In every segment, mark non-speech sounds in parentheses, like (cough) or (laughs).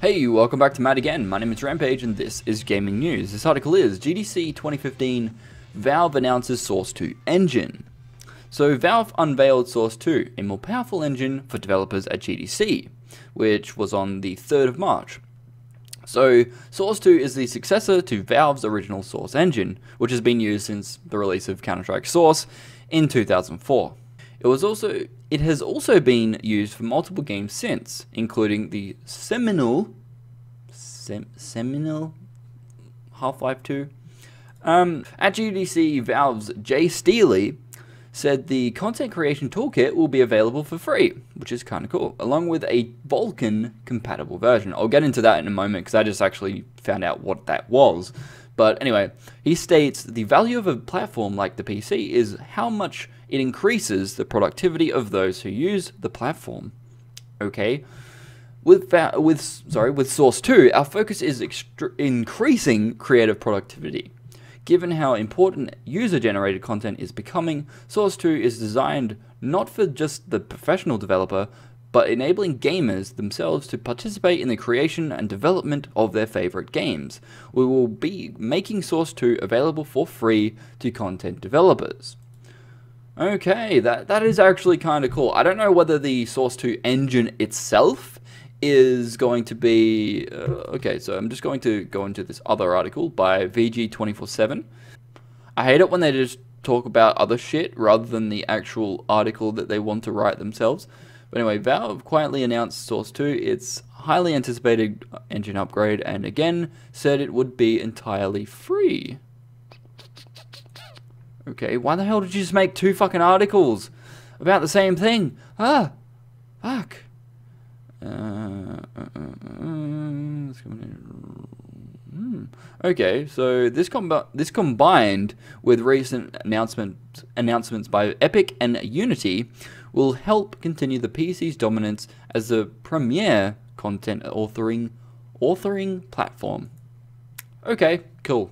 Hey, welcome back to MADagain. My name is Rampage and this is Gaming News. This article is GDC 2015 Valve announces Source 2 engine. So, Valve unveiled Source 2, a more powerful engine for developers at GDC, which was on the 3rd of March. So, Source 2 is the successor to Valve's original Source engine, which has been used since the release of Counter-Strike Source in 2004. It was also it has also been used for multiple games since, including the seminal sem, seminal Half-Life 2. Um, at GDC, Valve's Jay Stelly said the content creation toolkit will be available for free, which is kind of cool, along with a Vulkan compatible version. I'll get into that in a moment because I just actually found out what that was. But anyway, he states the value of a platform like the PC is how much it increases the productivity of those who use the platform. Okay. With with sorry, with Source 2, our focus is increasing creative productivity. Given how important user-generated content is becoming, Source 2 is designed not for just the professional developer, but enabling gamers themselves to participate in the creation and development of their favorite games. We will be making Source 2 available for free to content developers. Okay, that, that is actually kind of cool. I don't know whether the Source 2 engine itself is going to be... Uh, okay, so I'm just going to go into this other article by VG247. I hate it when they just talk about other shit rather than the actual article that they want to write themselves. But anyway, Valve quietly announced Source 2, its highly anticipated engine upgrade, and again said it would be entirely free. Okay, why the hell did you just make two fucking articles about the same thing? Ah, fuck. Uh, uh, hmm. Okay, so this com this combined with recent announcement announcements by Epic and Unity will help continue the PC's dominance as the premier content authoring authoring platform. Okay, cool.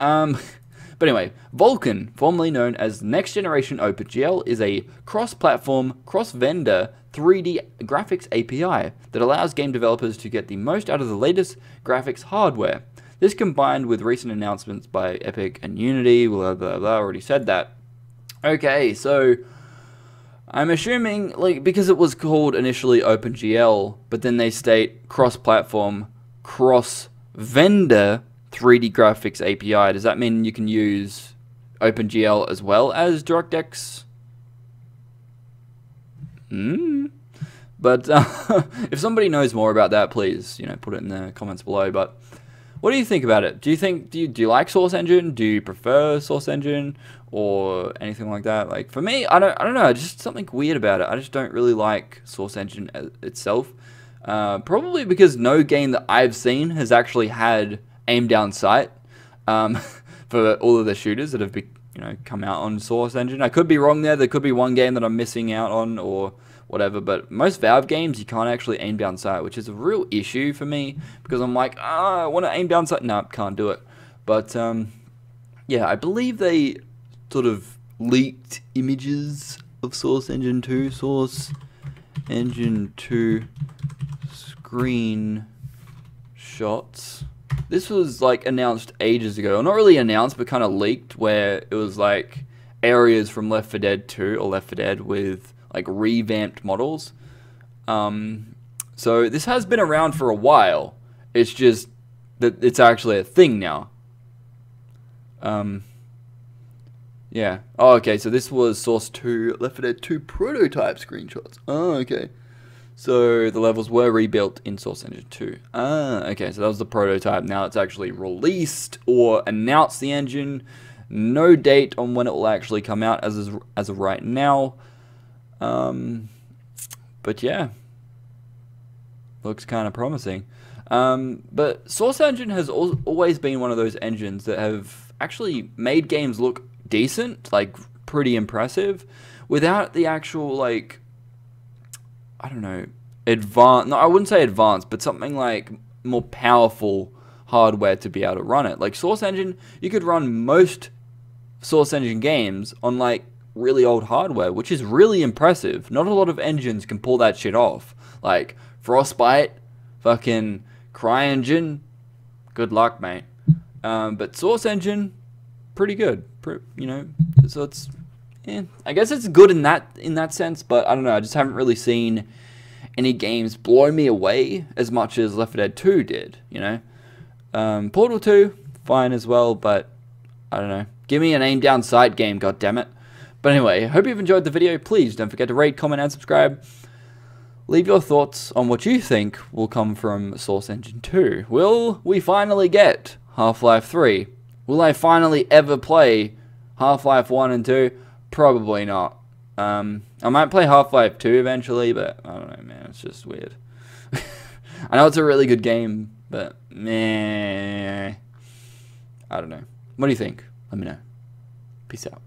Um, (laughs) but anyway, Vulkan, formerly known as Next Generation OpenGL, is a cross-platform, cross-vendor 3D graphics API that allows game developers to get the most out of the latest graphics hardware. This combined with recent announcements by Epic and Unity, blah blah blah, already said that. Okay, so I'm assuming, like, because it was called initially OpenGL, but then they state cross-platform, cross-vendor 3D graphics API. Does that mean you can use OpenGL as well as DirectX? Hmm. But uh, (laughs) if somebody knows more about that, please, you know, put it in the comments below. But what do you think about it? Do you think do you, do you like Source Engine? Do you prefer Source Engine or anything like that? Like for me, I don't I don't know. Just something weird about it. I just don't really like Source Engine itself. Uh, probably because no game that I've seen has actually had aim down sight um, (laughs) for all of the shooters that have be, you know come out on Source Engine. I could be wrong there. There could be one game that I'm missing out on or whatever. But most Valve games, you can't actually aim down sight, which is a real issue for me because I'm like, ah, I want to aim down sight. No, can't do it. But um, yeah, I believe they sort of leaked images of Source Engine 2. Source Engine 2 screen shots. This was like announced ages ago. not really announced, but kind of leaked, where it was like areas from Left 4 Dead 2 or Left 4 Dead with like revamped models. Um, so this has been around for a while. It's just that it's actually a thing now. Um, yeah. Oh, okay. So this was Source 2, Left 4 Dead 2 prototype screenshots. Oh, okay. So the levels were rebuilt in Source Engine 2. Ah, okay. So that was the prototype. Now it's actually released or announced the engine. No date on when it will actually come out as of, as of right now. Um, but yeah, looks kind of promising. Um, but Source Engine has al always been one of those engines that have actually made games look decent, like pretty impressive, without the actual like, I don't know, advanced. No, I wouldn't say advanced, but something like more powerful hardware to be able to run it. Like Source Engine, you could run most Source Engine games on like really old hardware, which is really impressive. Not a lot of engines can pull that shit off. Like Frostbite, fucking CryEngine, good luck, mate. Um, but Source Engine, pretty good. You know, so it's, yeah, I guess it's good in that in that sense. But I don't know. I just haven't really seen any games blow me away as much as Left 4 Dead 2 did. You know, um, Portal 2, fine as well, but I don't know. Give me an aim down sight game, God damn it. But anyway, hope you've enjoyed the video. Please don't forget to rate, comment, and subscribe. Leave your thoughts on what you think will come from Source Engine 2. Will we finally get Half-Life 3? Will I finally ever play Half-Life 1 and 2? Probably not. Um, I might play Half-Life 2 eventually, but I don't know, man. It's just weird. (laughs) I know it's a really good game, but meh. I don't know. What do you think? Let me know. Peace out.